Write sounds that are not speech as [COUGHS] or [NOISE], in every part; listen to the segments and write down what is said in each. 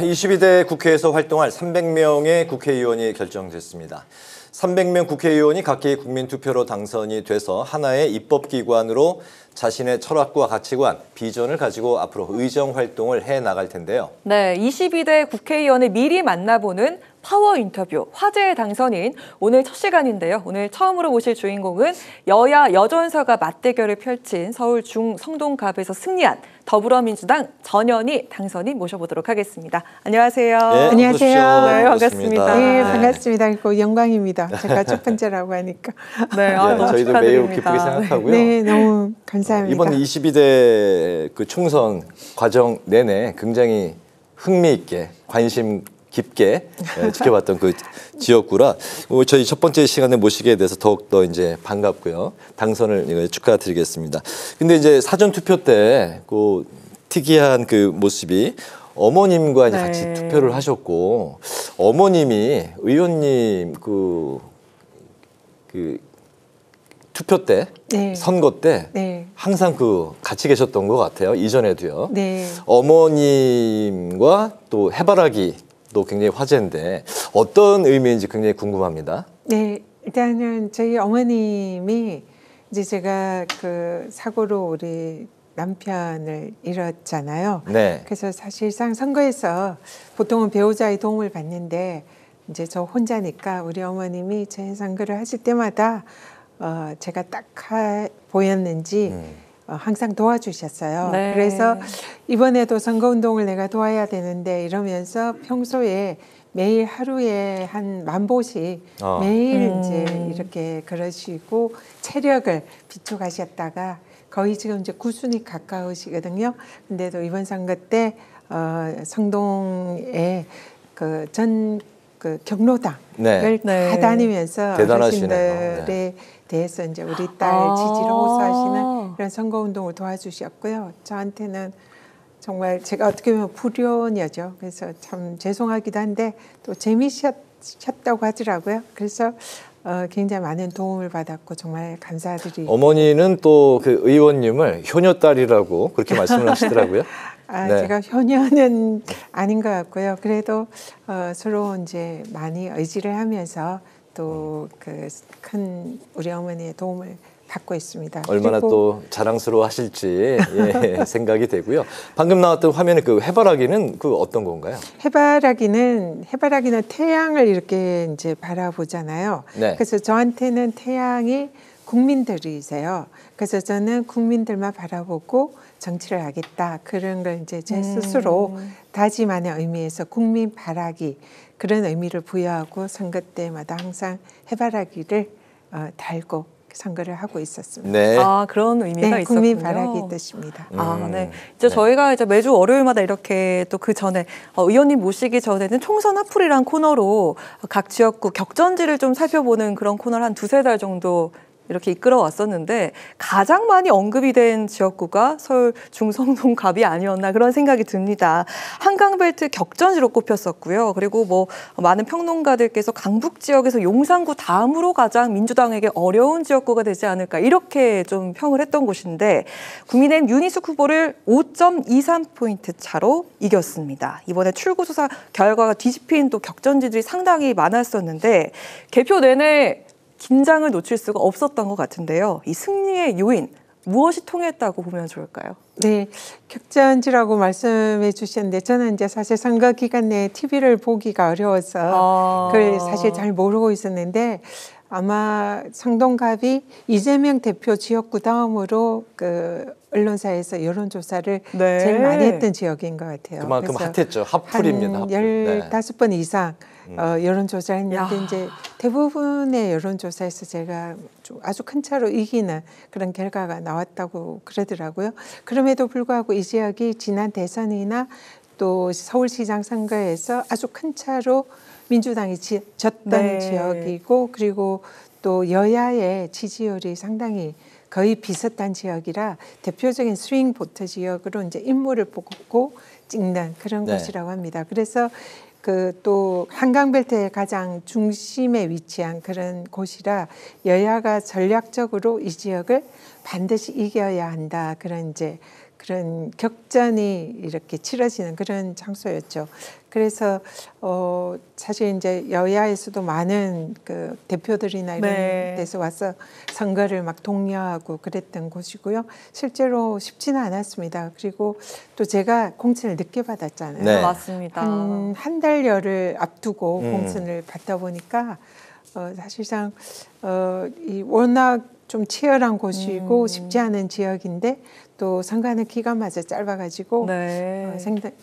22대 국회에서 활동할 300명의 국회의원이 결정됐습니다. 300명 국회의원이 각기 국민 투표로 당선이 돼서 하나의 입법기관으로 자신의 철학과 가치관, 비전을 가지고 앞으로 의정 활동을 해 나갈 텐데요. 네, 22대 국회의원을 미리 만나보는 파워 인터뷰 화제의 당선인 오늘 첫 시간인데요. 오늘 처음으로 모실 주인공은 여야 여전사가 맞대결을 펼친 서울 중성동갑에서 승리한 더불어민주당 전현희 당선인 모셔보도록 하겠습니다. 안녕하세요. 네, 안녕하세요. 네, 반갑습니다. 네, 네. 반갑습니다. 그 영광입니다. 제가 첫 번째라고 하니까. [LAUGHS] 네, 아, 네, 너무 저희도 축하드립니다. 매우 기쁘게 생각하고요. 네, 너무 감사합니다. 이번 22대 그 총선 과정 내내 굉장히 흥미 있게 관심 깊게 예, 지켜봤던 그 지역구라 어, 저희 첫 번째 시간에 모시게 돼서 더욱 더 이제 반갑고요 당선을 축하드리겠습니다. 근데 이제 사전 투표 때 그 특이한 그 모습이 어머님과 이제 네. 같이 투표를 하셨고 어머님이 의원님 그 그 투표 때 네. 선거 때 네. 항상 그 같이 계셨던 것 같아요. 이전에도요. 네. 어머님과 또 해바라기도 굉장히 화제인데 어떤 의미인지 굉장히 궁금합니다. 네, 일단은 저희 어머님이 이제 제가 그 사고로 우리 남편을 잃었잖아요. 네. 그래서 사실상 선거에서 보통은 배우자의 도움을 받는데 이제 저 혼자니까 우리 어머님이 제 선거를 하실 때마다 어, 제가 딱 하, 보였는지 음. 어, 항상 도와주셨어요. 네. 그래서 이번에도 선거운동을 내가 도와야 되는데 이러면서 평소에 매일 하루에 한 만 보씩 어. 매일 음. 이제 이렇게 그러시고 체력을 비축하셨다가 거의 지금 이제 구순이 가까우시거든요. 근데도 이번 선거 때 어, 성동에 그전 그 경로당을 네. 네. 다 다니면서 대단하시네요. 어르신들에 대해서 이제 우리 딸 아. 지지를 호소하시는 이런 선거 운동을 도와주셨고요. 저한테는 정말 제가 어떻게 보면 불효녀죠. 그래서 참 죄송하기도 한데 또 재미있었다고 하더라고요. 그래서 어, 굉장히 많은 도움을 받았고 정말 감사드리고 어머니는 또 그 의원님을 효녀딸이라고 그렇게 말씀을 [LAUGHS] 하시더라고요. 아, 네. 제가 효녀는 아닌 것 같고요. 그래도 어, 서로 이제 많이 의지를 하면서 또 그 큰 우리 어머니의 도움을 받고 있습니다. 얼마나 또 자랑스러워 하실지 예, [LAUGHS] 생각이 되고요. 방금 나왔던 화면에 그 해바라기는 그 어떤 건가요? 해바라기는 해바라기는 태양을 이렇게 이제 바라보잖아요. 네. 그래서 저한테는 태양이 국민들이세요. 그래서 저는 국민들만 바라보고 정치를 하겠다 그런 걸 이제 제 스스로 다짐하는 의미에서 국민 바라기 그런 의미를 부여하고 선거 때마다 항상 해바라기를 어, 달고 선거를 하고 있었습니다. 네. 아, 그런 의미가 네, 있었군요. 국민 바라기 뜻입니다. 아, 음, 네. 이제 네. 저희가 이제 매주 월요일마다 이렇게 또 그 전에 어, 의원님 모시기 전에는 총선 하풀이란 코너로 각 지역구 격전지를 좀 살펴보는 그런 코너를 한 두세 달 정도 이렇게 이끌어 왔었는데 가장 많이 언급이 된 지역구가 서울 중성동 갑이 아니었나 그런 생각이 듭니다. 한강벨트 격전지로 꼽혔었고요. 그리고 뭐 많은 평론가들께서 강북 지역에서 용산구 다음으로 가장 민주당에게 어려운 지역구가 되지 않을까 이렇게 좀 평을 했던 곳인데 국민의힘 윤희숙 후보를 5.23포인트 차로 이겼습니다. 이번에 출구조사 결과가 뒤집힌 또 격전지들이 상당히 많았었는데 개표 내내 긴장을 놓칠 수가 없었던 것 같은데요. 이 승리의 요인 무엇이 통했다고 보면 좋을까요? 네, 격전지라고 말씀해 주셨는데 저는 이제 사실 선거 기간 내에 TV를 보기가 어려워서 아. 그걸 사실 잘 모르고 있었는데 아마 성동갑이 이재명 대표 지역구 다음으로 그 언론사에서 여론조사를 네. 제일 많이 했던 지역인 것 같아요. 그만큼 핫했죠. 핫플입니다. 한 핫플. 네. 열다섯 번 이상 어, 여론조사를 했는데 야. 이제 대부분의 여론조사에서 제가 좀 아주 큰 차로 이기는 그런 결과가 나왔다고 그러더라고요. 그럼에도 불구하고 이 지역이 지난 대선이나 또 서울시장 선거에서 아주 큰 차로 민주당이 지, 졌던 네. 지역이고 그리고 또 여야의 지지율이 상당히 거의 비슷한 지역이라 대표적인 스윙 보트 지역으로 이제 인물을 보고 찍는 그런 네. 곳이라고 합니다. 그래서 그 또 한강벨트의 가장 중심에 위치한 그런 곳이라 여야가 전략적으로 이 지역을 반드시 이겨야 한다 그런 이제 그런 격전이 이렇게 치러지는 그런 장소였죠. 그래서 어 사실 이제 여야에서도 많은 그 대표들이나 이런 네. 데서 와서 선거를 막 독려하고 그랬던 곳이고요. 실제로 쉽지는 않았습니다. 그리고 또 제가 공천을 늦게 받았잖아요. 네. 맞습니다. 한 한 달여를 앞두고 음. 공천을 받다 보니까 어, 사실상 어, 이 워낙 좀 치열한 곳이고 음. 쉽지 않은 지역인데 또 선거하는 기간마저 짧아가지고 네. 어, 상당히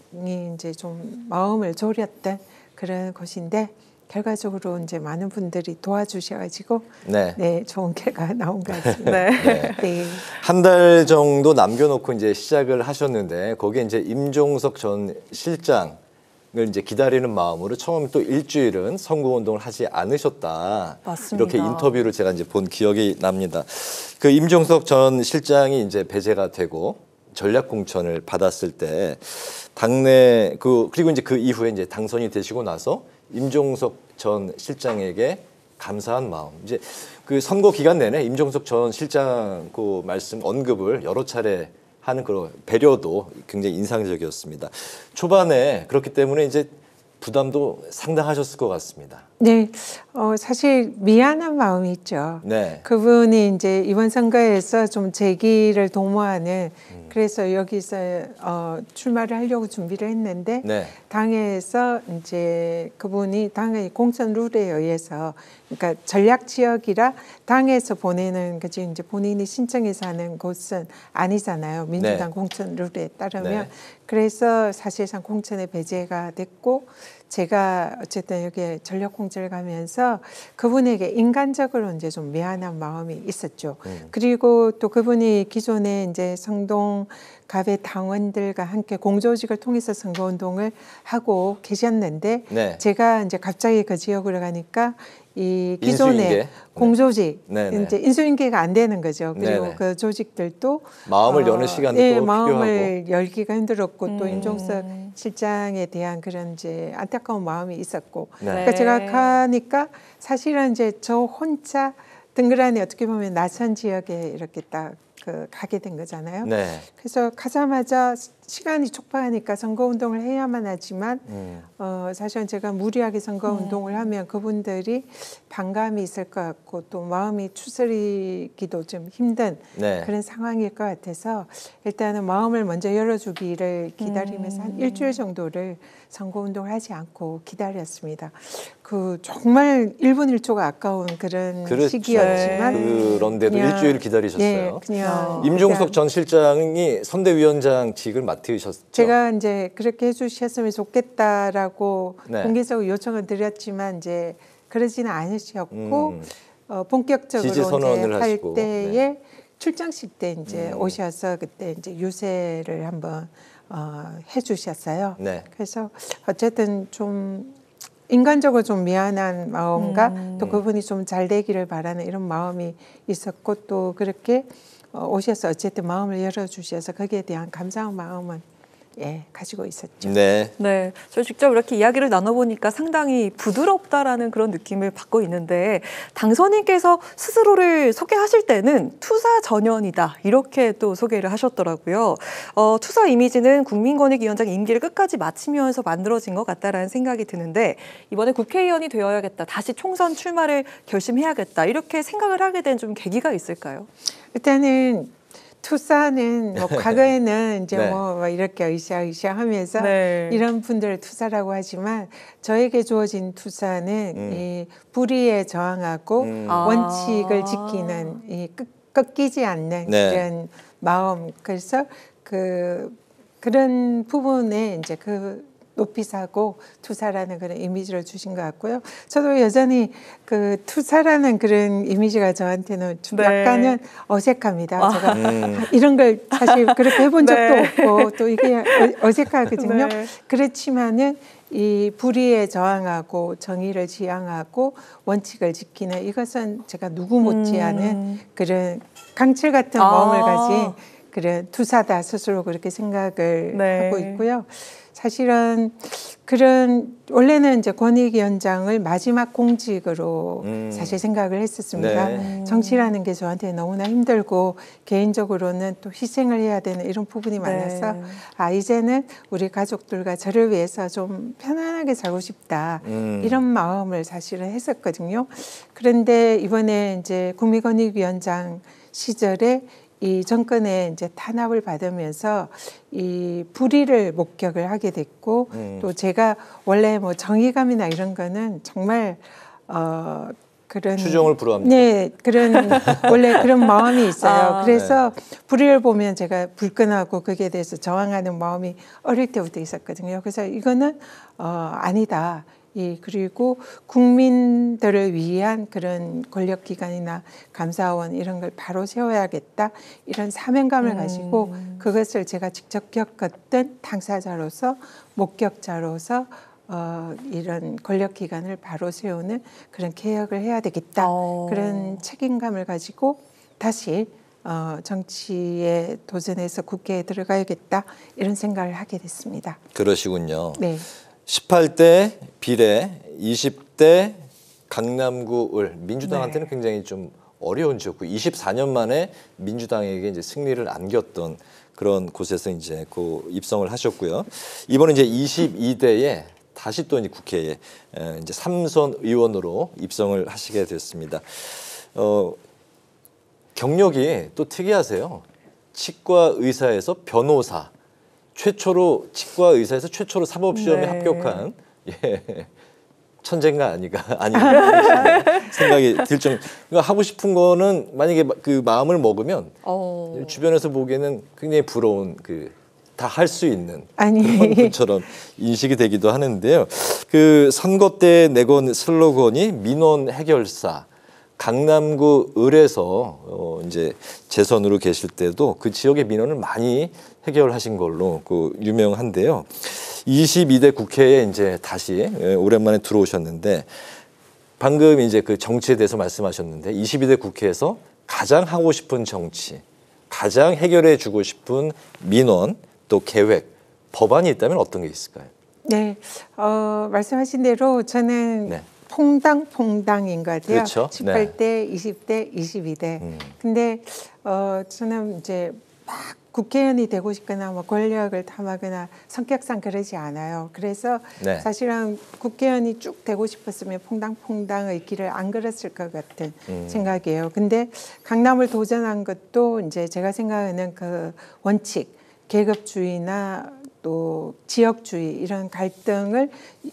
이제 좀 마음을 졸였던 그런 곳인데 결과적으로 이제 많은 분들이 도와주셔가지고 네. 네 좋은 결과가 나온 것 [LAUGHS] 같습니다. 네. 네. 네. 한 달 정도 남겨놓고 이제 시작을 하셨는데 거기에 이제 임종석 전 실장을 이제 기다리는 마음으로 처음 또 일주일은 선거 운동을 하지 않으셨다. 맞습니다. 이렇게 인터뷰를 제가 이제 본 기억이 납니다. 그 임종석 전 실장이 이제 배제가 되고 전략 공천을 받았을 때 당내 그 그리고 이제 그 이후에 이제 당선이 되시고 나서 임종석 전 실장에게 감사한 마음. 이제 그 선거 기간 내내 임종석 전 실장 그 말씀 언급을 여러 차례 하는 그런 배려도 굉장히 인상적이었습니다. 초반에 그렇기 때문에 이제 부담도 상당하셨을 것 같습니다. 네, 어, 사실 미안한 마음이 있죠. 네. 그분이 이제 이번 선거에서 좀 재기를 도모하는 음. 그래서 여기서 어, 출마를 하려고 준비를 했는데 네. 당에서 이제 그분이 당의 공천 룰에 의해서 그러니까 전략 지역이라 당에서 보내는 그지 이제 본인이 신청해서 하는 곳은 아니잖아요. 민주당 네. 공천 룰에 따르면 네. 그래서 사실상 공천에 배제가 됐고 제가 어쨌든 여기에 전력 공천을 가면서 그분에게 인간적으로 이제 좀 미안한 마음이 있었죠. 음. 그리고 또 그분이 기존에 이제 성동 갑의 당원들과 함께 공조직을 통해서 선거운동을 하고 계셨는데 네. 제가 이제 갑자기 그 지역으로 가니까 이 기존의 인수인계? 공조직 네, 네. 이제 인수인계가 안 되는 거죠. 그리고 네, 네. 그 조직들도 마음을 어, 여는 시간도 예, 또 마음을 열기가 힘들었고 또 음. 임종석 실장에 대한 그런 이제 안타까운 마음이 있었고 네. 그러니까 제가 가니까 사실은 이제 저 혼자 등그란이 어떻게 보면 낯선 지역에 이렇게 딱 그 가게 된 거잖아요. 네. 그래서 가자마자 시간이 촉박하니까 선거 운동을 해야만 하지만 음. 어 사실은 제가 무리하게 선거 운동을 하면 그분들이 반감이 있을 것 같고 또 마음이 추스리기도 좀 힘든 네. 그런 상황일 것 같아서 일단은 마음을 먼저 열어주기를 기다리면서 한 일주일 정도를 선거 운동을 하지 않고 기다렸습니다. 그 정말 1분 1초가 아까운 그런 그렇죠. 시기였지만 그런데도 그냥, 일주일 기다리셨어요. 예, 그냥 임종석 그냥 전 실장이 선대위원장직을 맡 으셨죠. 제가 이제 그렇게 해주셨으면 좋겠다라고 네. 공개적으로 요청을 드렸지만 이제 그러지는 않으셨고 음. 어, 본격적으로 지지 선언을 이제 할 하시고, 때에 네. 출장식 때 이제 음. 오셔서 그때 이제 유세를 한번 어, 해주셨어요. 네. 그래서 어쨌든 좀 인간적으로 좀 미안한 마음과 음. 또 그분이 좀 잘 되기를 바라는 이런 마음이 있었고 또 그렇게 어, 오셔서 어쨌든 마음을 열어주셔서 거기에 대한 감사한 마음은 예 가지고 있었죠. 네. 네, 저 직접 이렇게 이야기를 나눠보니까 상당히 부드럽다라는 그런 느낌을 받고 있는데 당선인께서 스스로를 소개하실 때는 투사 전연이다 이렇게 또 소개를 하셨더라고요. 어, 투사 이미지는 국민권익위원장 임기를 끝까지 마치면서 만들어진 것 같다라는 생각이 드는데 이번에 국회의원이 되어야겠다, 다시 총선 출마를 결심해야겠다 이렇게 생각을 하게 된 좀 계기가 있을까요? 일단은 투사는 뭐 [LAUGHS] 과거에는 이제 네. 뭐, 뭐 이렇게 으쌰으쌰 하면서 네. 이런 분들을 투사라고 하지만 저에게 주어진 투사는 음. 이 불의에 저항하고 음. 아. 원칙을 지키는 이 꺾, 꺾이지 않는 네. 그런 마음 그래서 그 그런 부분에 이제 그 높이 사고 투사라는 그런 이미지를 주신 것 같고요. 저도 여전히 그 투사라는 그런 이미지가 저한테는 좀 네. 약간은 어색합니다. 아. 제가 음. 이런 걸 사실 그렇게 해본 적도 네. 없고 또 이게 어- 어색하거든요. 네. 그렇지만은 이 불의에 저항하고 정의를 지향하고 원칙을 지키는 이것은 제가 누구 못지않은 음. 그런 강철 같은 아. 마음을 가진 그런 투사다 스스로 그렇게 생각을 네. 하고 있고요. 사실은 그런 원래는 이제 권익위원장을 마지막 공직으로 음. 사실 생각을 했었습니다. 네. 정치라는 게 저한테 너무나 힘들고 개인적으로는 또 희생을 해야 되는 이런 부분이 많아서 네. 아 이제는 우리 가족들과 저를 위해서 좀 편안하게 살고 싶다 음. 이런 마음을 사실은 했었거든요. 그런데 이번에 이제 국민권익위원장 시절에 이 정권의 이제 탄압을 받으면서 이 불의를 목격을 하게 됐고 음. 또 제가 원래 뭐 정의감이나 이런 거는 정말 어 그런 추종을 불허합니다. 네, 그런 [LAUGHS] 원래 그런 마음이 있어요. 아. 그래서 불의를 보면 제가 불끈하고 거기에 대해서 저항하는 마음이 어릴 때부터 있었거든요. 그래서 이거는 어 아니다. 이 그리고 국민들을 위한 그런 권력기관이나 감사원 이런 걸 바로 세워야겠다 이런 사명감을 가지고 그것을 제가 직접 겪었던 당사자로서 목격자로서 어, 이런 권력기관을 바로 세우는 그런 개혁을 해야 되겠다 어. 그런 책임감을 가지고 다시 어, 정치에 도전해서 국회에 들어가야겠다 이런 생각을 하게 됐습니다. 그러시군요. 네. 18대 비례, 20대 강남구 을 민주당한테는 네. 굉장히 좀 어려운 지역구. 24년 만에 민주당에게 이제 승리를 안겼던 그런 곳에서 이제 그 입성을 하셨고요. 이번에 이제 22대에 다시 또 이제 국회에 에, 이제 삼선 의원으로 입성을 하시게 됐습니다. 어, 경력이 또 특이하세요. 치과 의사에서 변호사, 최초로 치과 의사에서 최초로 사법 시험에 네. 합격한 예. 천재인가 아니가 [LAUGHS] 아닌가 생각이 들 정도. 그러니까 하고 싶은 거는 만약에 마- 그 마음을 먹으면 어. 주변에서 보기에는 굉장히 부러운 그 다 할 수 있는 아니. 그런 분처럼 인식이 되기도 하는데요. 그 선거 때 내건 슬로건이 민원 해결사. 강남구 을에서 어 이제 재선으로 계실 때도 그 지역의 민원을 많이 해결하신 걸로 그 유명한데요. 22대 국회에 이제 다시 예, 오랜만에 들어오셨는데 방금 이제 그 정치에 대해서 말씀하셨는데 22대 국회에서 가장 하고 싶은 정치, 가장 해결해 주고 싶은 민원 또 계획, 법안이 있다면 어떤 게 있을까요? 네, 어, 말씀하신 대로 저는 네. 퐁당 퐁당인 것 같아요. 그렇죠. 18대, 20대, 22대. 음. 근데 어, 저는 이제 막 국회의원이 되고 싶거나 뭐 권력을 탐하거나 성격상 그러지 않아요. 그래서 네. 사실은 국회의원이 쭉 되고 싶었으면 퐁당퐁당의 길을 안 걸었을 것 같은 음. 생각이에요. 근데 강남을 도전한 것도 이제 제가 생각하는 그 원칙, 계급주의나 또 지역주의 이런 갈등을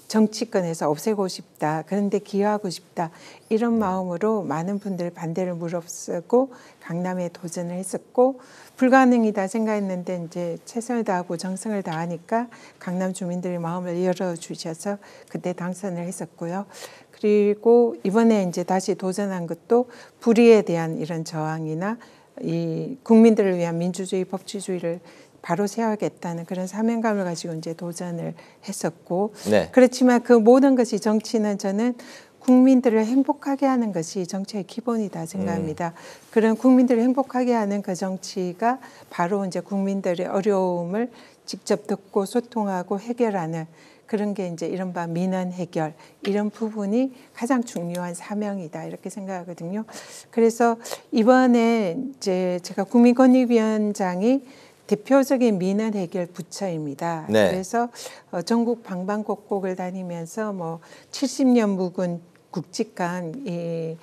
정치권에서 없애고 싶다. 그런데 기여하고 싶다. 이런 마음으로 많은 분들 반대를 무릅쓰고 강남에 도전을 했었고 불가능이다 생각했는데 이제 최선을 다하고 정성을 다하니까 강남 주민들의 마음을 열어 주셔서 그때 당선을 했었고요. 그리고 이번에 이제 다시 도전한 것도 불의에 대한 이런 저항이나 이 국민들을 위한 민주주의 법치주의를 바로 세워야겠다는 그런 사명감을 가지고 이제 도전을 했었고 네. 그렇지만 그 모든 것이 정치는 저는 국민들을 행복하게 하는 것이 정치의 기본이다 생각합니다. 그런 국민들을 행복하게 하는 그 정치가 바로 이제 국민들의 어려움을 직접 듣고 소통하고 해결하는 그런 게 이제 이른바 민원 해결 이런 부분이 가장 중요한 사명이다 이렇게 생각하거든요. 그래서 이번에 이제 제가 국민권익위원장이 대표적인 민원 해결 부처입니다. 네. 그래서 어, 전국 방방곡곡을 다니면서 뭐 70년 묵은 굵직한 이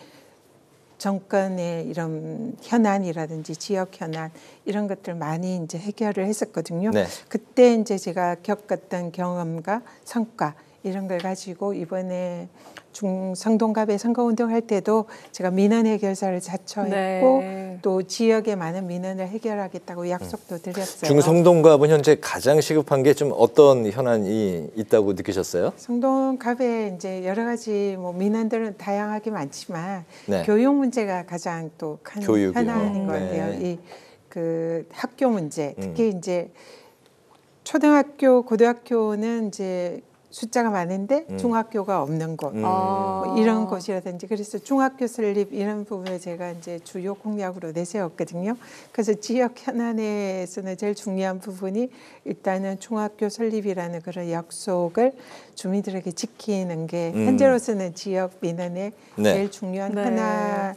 정권의 이런 현안이라든지 지역 현안 이런 것들 많이 이제 해결을 했었거든요. 네. 그때 이제 제가 겪었던 경험과 성과 이런 걸 가지고 이번에 중성동갑에 선거운동 할 때도 제가 민원 해결사를 자처했고 네. 또 지역의 많은 민원을 해결하겠다고 약속도 드렸어요. 중성동갑은 현재 가장 시급한 게 좀 어떤 현안이 있다고 느끼셨어요? 성동갑에 이제 여러 가지 뭐 민원들은 다양하게 많지만 네. 교육 문제가 가장 또큰 교육이요. 현안인 것 같아요. 네. 이그 학교 문제 음. 특히 이제 초등학교 고등학교는 이제 숫자가 많은데 음. 중학교가 없는 곳. 음. 아. 뭐 이런 곳이라든지 그래서 중학교 설립 이런 부분을 제가 이제 주요 공약으로 내세웠거든요. 그래서 지역 현안에서는 제일 중요한 부분이 일단은 중학교 설립이라는 그런 약속을 주민들에게 지키는 게 음. 현재로서는 지역 민원의 네. 제일 중요한 네. 하나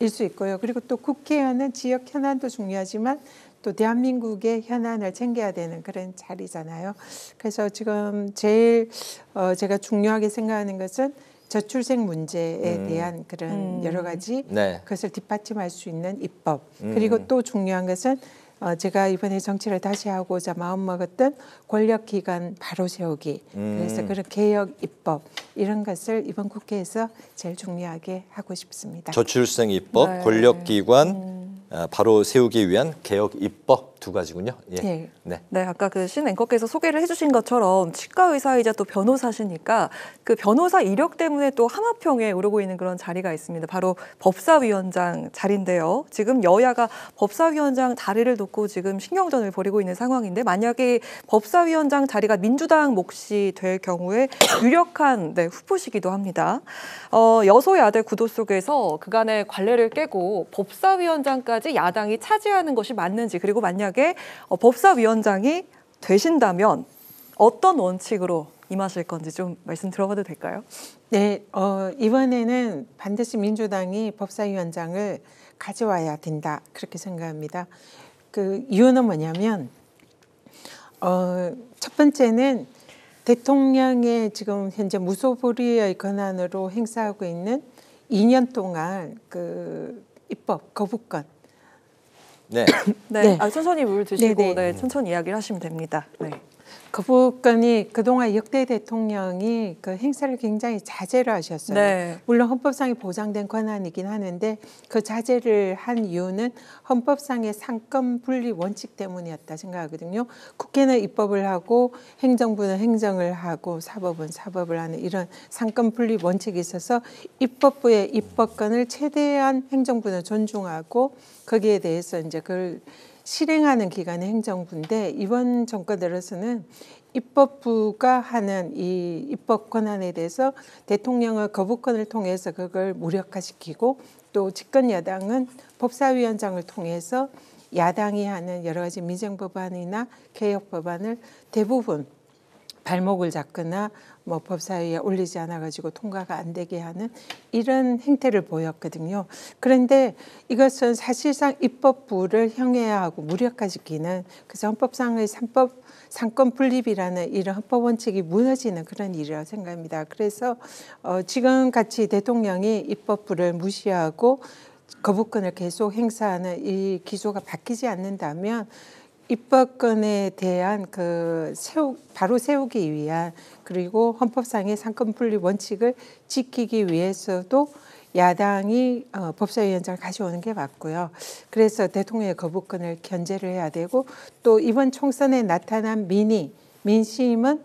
일 수 있고요. 그리고 또 국회의원은 지역 현안도 중요하지만 또 대한민국의 현안을 챙겨야 되는 그런 자리잖아요. 그래서 지금 제일 어, 제가 중요하게 생각하는 것은 저출생 문제에 음. 대한 그런 음. 여러 가지 네. 그것을 뒷받침할 수 있는 입법 음. 그리고 또 중요한 것은 어, 제가 이번에 정치를 다시 하고자 마음먹었던 권력기관 바로 세우기 음. 그래서 그런 개혁 입법 이런 것을 이번 국회에서 제일 중요하게 하고 싶습니다. 저출생 입법, 네. 권력기관 아, 바로 세우기 위한 개혁 입법 두 가지군요. 예. 네. 네. 네, 아까 그 신 앵커께서 소개를 해주신 것처럼 치과 의사이자 또 변호사시니까 그 변호사 이력 때문에 또 하마평에 오르고 있는 그런 자리가 있습니다. 바로 법사위원장 자리인데요. 지금 여야가 법사위원장 자리를 놓고 지금 신경전을 벌이고 있는 상황인데 만약에 법사위원장 자리가 민주당 몫이 될 경우에 [CLEARS THROAT] 유력한 네, 후보시기도 합니다. 어, 여소야대 구도 속에서 그간의 관례를 깨고 법사위원장까지 야당이 차지하는 것이 맞는지 그리고 만약에 어, 법사위원장이 되신다면 어떤 원칙으로 임하실 건지 좀 말씀 들어봐도 될까요? 네, 어, 이번에는 반드시 민주당이 법사위원장을 가져와야 된다 그렇게 생각합니다. 그 이유는 뭐냐면 어, 첫 번째는 대통령의 지금 현재 무소불위의 권한으로 행사하고 있는 2년 동안 그 입법 거부권 네. [COUGHS] 네, 네. 아, 천천히 물 드시고 네, 네, 네. 천천히 이야기를 하시면 됩니다. 네. 거부권이 그동안 역대 대통령이 그 행사를 굉장히 자제를 하셨어요. 네. 물론 헌법상에 보장된 권한이긴 하는데 그 자제를 한 이유는 헌법상의 상권 분리 원칙 때문이었다 생각하거든요. 국회는 입법을 하고 행정부는 행정을 하고 사법은 사법을 하는 이런 상권 분리 원칙이 있어서 입법부의 입법권을 최대한 행정부는 존중하고 거기에 대해서 이제 그걸 실행하는 기관의 행정부인데 이번 정권 들어서는 입법부가 하는 이 입법 권한에 대해서 대통령의 거부권을 통해서 그걸 무력화시키고 또 집권 여당은 법사위원장을 통해서 야당이 하는 여러 가지 민생 법안이나 개혁 법안을 대부분 발목을 잡거나 뭐 법사위에 올리지 않아 가지고 통과가 안 되게 하는 이런 행태를 보였거든요. 그런데 이것은 사실상 입법부를 형해하고 무력화시키는 그래서 헌법상의 삼법 상권 분립이라는 이런 헌법 원칙이 무너지는 그런 일이라고 생각합니다. 그래서 어, 지금 같이 대통령이 입법부를 무시하고 거부권을 계속 행사하는 이 기조가 바뀌지 않는다면 입법권에 대한 그 세우 바로 세우기 위한 그리고 헌법상의 삼권 분립 원칙을 지키기 위해서도 야당이 어, 법사위원장을 가져오는 게 맞고요. 그래서 대통령의 거부권을 견제를 해야 되고 또 이번 총선에 나타난 민의 민심은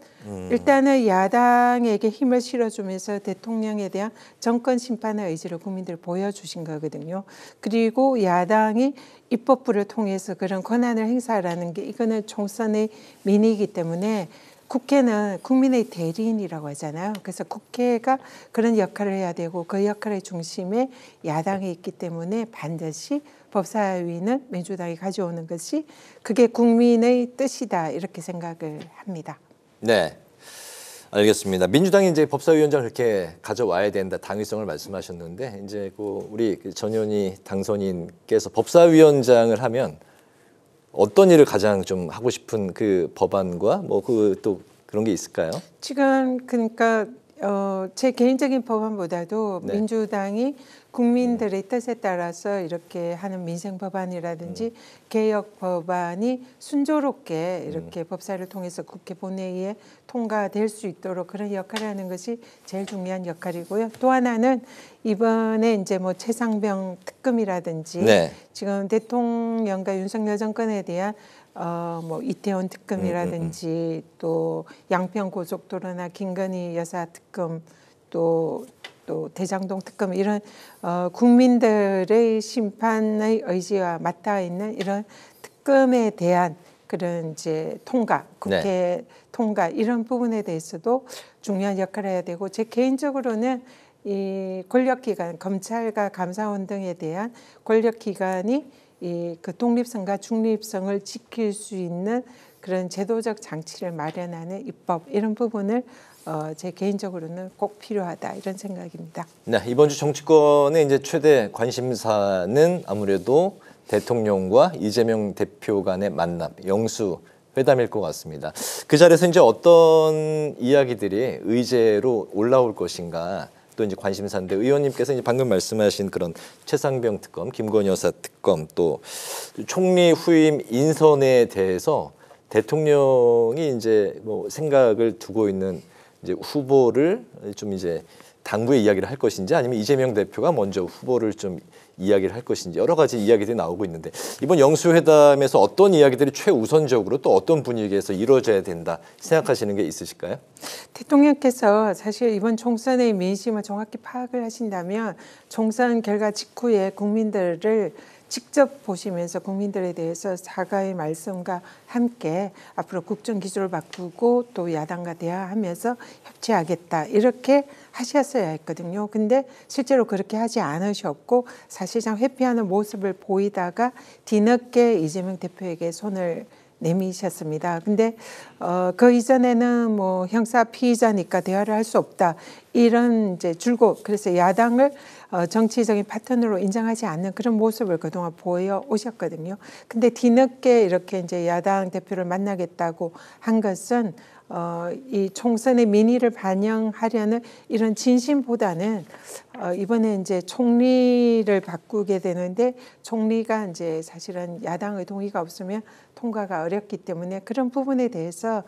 일단은 야당에게 힘을 실어주면서 대통령에 대한 정권 심판의 의지를 국민들 보여주신 거거든요. 그리고 야당이 입법부를 통해서 그런 권한을 행사하라는 게 이거는 총선의 민의이기 때문에 국회는 국민의 대리인이라고 하잖아요. 그래서 국회가 그런 역할을 해야 되고 그 역할의 중심에 야당이 있기 때문에 반드시 법사위는 민주당이 가져오는 것이 그게 국민의 뜻이다 이렇게 생각을 합니다. 네. 알겠습니다. 민주당이 이제 법사위원장 그렇게 가져와야 된다 당위성을 말씀하셨는데 이제 그 우리 그 전현희 당선인께서 법사위원장을 하면 어떤 일을 가장 좀 하고 싶은 그 법안과 뭐 그 또 그런 게 있을까요? 지금 그러니까 어, 제 개인적인 법안보다도 네. 민주당이 국민들의 뜻에 따라서 이렇게 하는 민생 법안이라든지 개혁 법안이 순조롭게 이렇게 법사를 통해서 국회 본회의에 통과될 수 있도록 그런 역할을 하는 것이 제일 중요한 역할이고요. 또 하나는 이번에 이제 뭐 최상병 특검이라든지 네. 지금 대통령과 윤석열 정권에 대한 어, 뭐 이태원 특검이라든지 또 양평 고속도로나 김건희 여사 특검 또 또 대장동 특검 이런 어, 국민들의 심판의 의지와 맞닿아 있는 이런 특검에 대한 그런 이제 통과, 국회 네. 통과 이런 부분에 대해서도 중요한 역할을 해야 되고 제 개인적으로는 이 권력기관, 검찰과 감사원 등에 대한 권력기관이 이 그 독립성과 중립성을 지킬 수 있는 그런 제도적 장치를 마련하는 입법 이런 부분을 어, 제 개인적으로는 꼭 필요하다 이런 생각입니다. 네, 이번 주 정치권의 이제 최대 관심사는 아무래도 대통령과 이재명 대표 간의 만남, 영수 회담일 것 같습니다. 그 자리에서 이제 어떤 이야기들이 의제로 올라올 것인가 또 이제 관심사인데 의원님께서 이제 방금 말씀하신 그런 최상병 특검, 김건희 여사 특검 또 총리 후임 인선에 대해서 대통령이 이제 뭐 생각을 두고 있는 이제 후보를 좀 이제 당부의 이야기를 할 것인지 아니면 이재명 대표가 먼저 후보를 좀 이야기를 할 것인지 여러 가지 이야기들이 나오고 있는데 이번 영수회담에서 어떤 이야기들이 최우선적으로 또 어떤 분위기에서 이루어져야 된다 생각하시는 게 있으실까요? 대통령께서 사실 이번 총선의 민심을 정확히 파악을 하신다면 총선 결과 직후에 국민들을 직접 보시면서 국민들에 대해서 사과의 말씀과 함께 앞으로 국정 기조를 바꾸고 또 야당과 대화하면서 협치하겠다 이렇게 하셨어야 했거든요. 근데 실제로 그렇게 하지 않으셨고 사실상 회피하는 모습을 보이다가 뒤늦게 이재명 대표에게 손을 내미셨습니다. 근데 어, 그 이전에는 뭐 형사 피의자니까 대화를 할 수 없다 이런 이제 줄곧 그래서 야당을 어, 정치적인 파트너로 인정하지 않는 그런 모습을 그동안 보여 오셨거든요. 근데 뒤늦게 이렇게 이제 야당 대표를 만나겠다고 한 것은 어, 이 총선의 민의를 반영하려는 이런 진심보다는 어, 이번에 이제 총리를 바꾸게 되는데 총리가 이제 사실은 야당의 동의가 없으면 통과가 어렵기 때문에 그런 부분에 대해서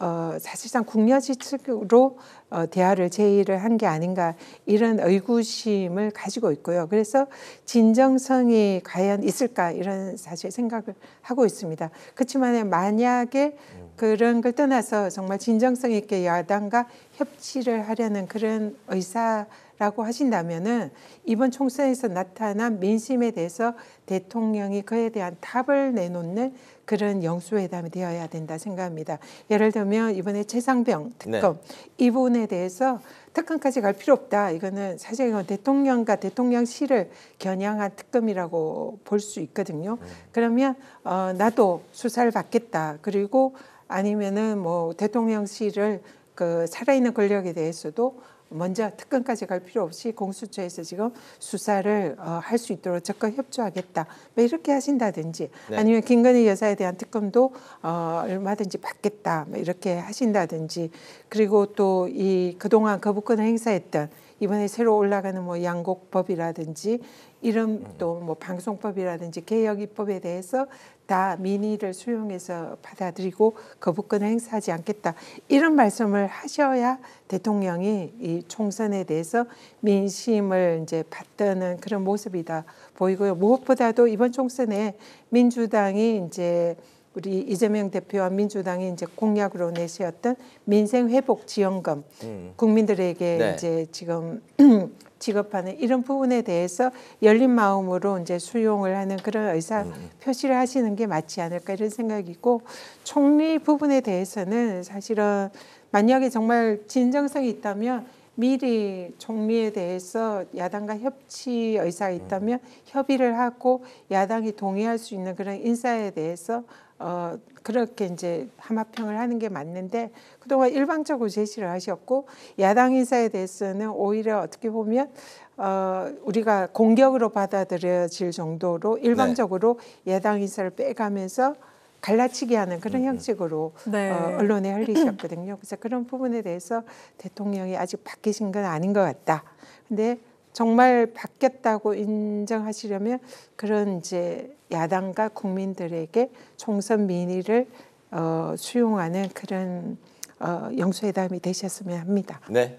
어, 사실상 국려지 측으로 어, 대화를 제의를 한 게 아닌가 이런 의구심을 가지고 있고요. 그래서 진정성이 과연 있을까 이런 사실 생각을 하고 있습니다. 그렇지만 만약에 그런 걸 떠나서 정말 진정성 있게 야당과 협치를 하려는 그런 의사 라고 하신다면은 이번 총선에서 나타난 민심에 대해서 대통령이 그에 대한 답을 내놓는 그런 영수회담이 되어야 된다 생각합니다. 예를 들면 이번에 최상병 특검 이 부분에 대해서 특검까지 갈 필요 없다. 이거는 사실 이건 대통령과 대통령실을 겨냥한 특검이라고 볼 수 있거든요. 그러면 어, 나도 수사를 받겠다. 그리고 아니면은 뭐 대통령실을 그 살아있는 권력에 대해서도 먼저 특검까지 갈 필요 없이 공수처에서 지금 수사를 어, 할 수 있도록 적극 협조하겠다. 뭐 이렇게 하신다든지 네. 아니면 김건희 여사에 대한 특검도 어, 얼마든지 받겠다. 뭐 이렇게 하신다든지 그리고 또 이 그동안 거부권을 행사했던 이번에 새로 올라가는 뭐 양곡법이라든지 이런 또뭐 방송법이라든지 개혁 입법에 대해서 다 민의를 수용해서 받아들이고 거부권을 행사하지 않겠다. 이런 말씀을 하셔야 대통령이 이 총선에 대해서 민심을 이제 받드는 그런 모습이다 보이고요. 무엇보다도 이번 총선에 민주당이 이제 우리 이재명 대표와 민주당이 이제 공약으로 내세웠던 민생 회복 지원금 음. 국민들에게 네. 이제 지금 [CLEARS THROAT] 지급하는 이런 부분에 대해서 열린 마음으로 이제 수용을 하는 그런 의사 표시를 하시는 게 맞지 않을까 이런 생각이고 총리 부분에 대해서는 사실은 만약에 정말 진정성이 있다면 미리 총리에 대해서 야당과 협치 의사가 있다면 협의를 하고 야당이 동의할 수 있는 그런 인사에 대해서 어 그렇게 이제 하마평을 하는 게 맞는데 그동안 일방적으로 제시를 하셨고 야당 인사에 대해서는 오히려 어떻게 보면 어 우리가 공격으로 받아들여질 정도로 일방적으로 야당 인사를 빼가면서 갈라치기 하는 그런 형식으로 네. 어, 언론에 흘리셨거든요. 그래서 그런 부분에 대해서 대통령이 아직 바뀌신 건 아닌 것 같다. 근데 정말 바뀌었다고 인정하시려면 그런 이제 야당과 국민들에게 총선 민의를 어, 수용하는 그런 어, 영수회담이 되셨으면 합니다. 네.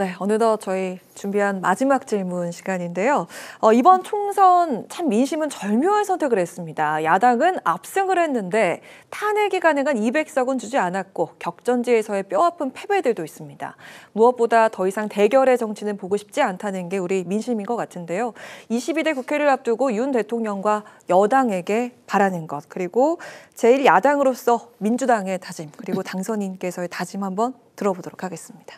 네, 어느덧 저희 준비한 마지막 질문 시간인데요. 어, 이번 총선 참 민심은 절묘한 선택을 했습니다. 야당은 압승을 했는데 탄핵이 가능한 200석은 주지 않았고 격전지에서의 뼈아픈 패배들도 있습니다. 무엇보다 더 이상 대결의 정치는 보고 싶지 않다는 게 우리 민심인 것 같은데요. 22대 국회를 앞두고 윤 대통령과 여당에게 바라는 것 그리고 제1야당으로서 민주당의 다짐 그리고 당선인께서의 다짐 한번 들어보도록 하겠습니다.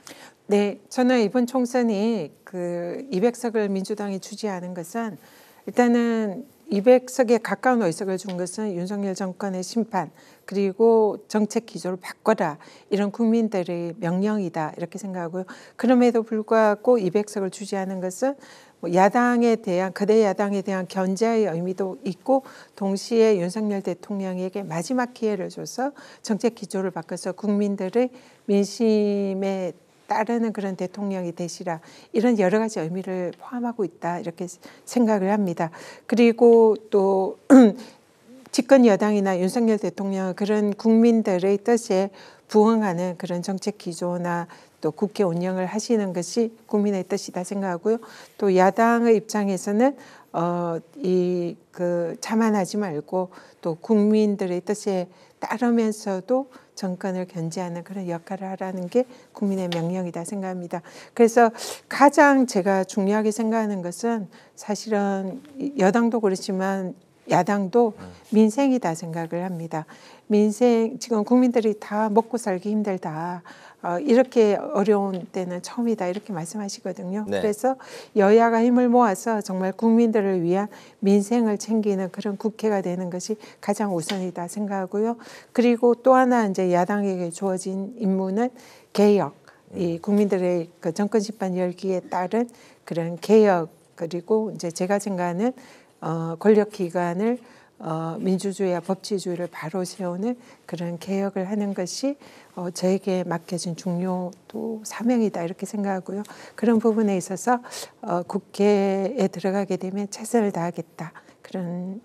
네, 저는 이번 총선이 그 200석을 민주당이 주지 않은 것은 일단은 200석에 가까운 의석을 준 것은 윤석열 정권의 심판 그리고 정책 기조를 바꿔라 이런 국민들의 명령이다 이렇게 생각하고요. 그럼에도 불구하고 200석을 주지 않은 것은 뭐 야당에 대한 거대 야당에 대한 견제의 의미도 있고 동시에 윤석열 대통령에게 마지막 기회를 줘서 정책 기조를 바꿔서 국민들의 민심에 따르는 그런 대통령이 되시라 이런 여러 가지 의미를 포함하고 있다 이렇게 생각을 합니다. 그리고 또 [CLEARS THROAT] 집권 여당이나 윤석열 대통령 그런 국민들의 뜻에 부응하는 그런 정책 기조나 또 국회 운영을 하시는 것이 국민의 뜻이다 생각하고요. 또 야당의 입장에서는 어 이 그 자만하지 말고 또 국민들의 뜻에 따르면서도 정권을 견제하는 그런 역할을 하라는 게 국민의 명령이다 생각합니다. 그래서 가장 제가 중요하게 생각하는 것은 사실은 여당도 그렇지만 야당도 민생이다 생각을 합니다. 민생 지금 국민들이 다 먹고 살기 힘들다. 어, 이렇게 어려운 때는 처음이다 이렇게 말씀하시거든요. 네. 그래서 여야가 힘을 모아서 정말 국민들을 위한 민생을 챙기는 그런 국회가 되는 것이 가장 우선이다 생각하고요. 그리고 또 하나 이제 야당에게 주어진 임무는 개혁, 이 국민들의 그 정권 심판 열기에 따른 그런 개혁 그리고 이제 제가 생각하는 어, 권력 기관을 어, 민주주의와 법치주의를 바로 세우는 그런 개혁을 하는 것이 어, 저에게 맡겨진 중요도 사명이다 이렇게 생각하고요. 그런 부분에 있어서 어, 국회에 들어가게 되면 최선을 다하겠다 그런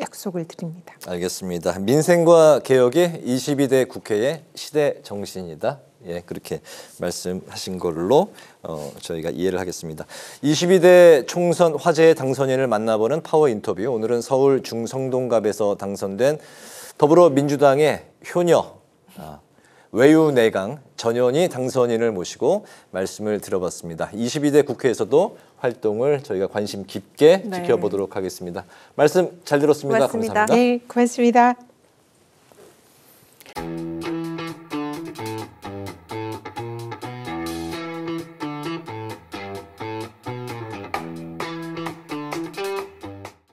약속을 드립니다. 알겠습니다. 민생과 개혁이 22대 국회의 시대 정신이다. 예, 그렇게 말씀하신 걸로 어, 저희가 이해를 하겠습니다. 22대 총선 화제의 당선인을 만나보는 파워 인터뷰. 오늘은 서울 중성동갑에서 당선된 더불어민주당의 효녀 아, 외유 내강 전현희 당선인을 모시고 말씀을 들어봤습니다. 22대 국회에서도 활동을 저희가 관심 깊게 네. 지켜보도록 하겠습니다. 말씀 잘 들었습니다. 고맙습니다. 감사합니다. 네, 고맙습니다.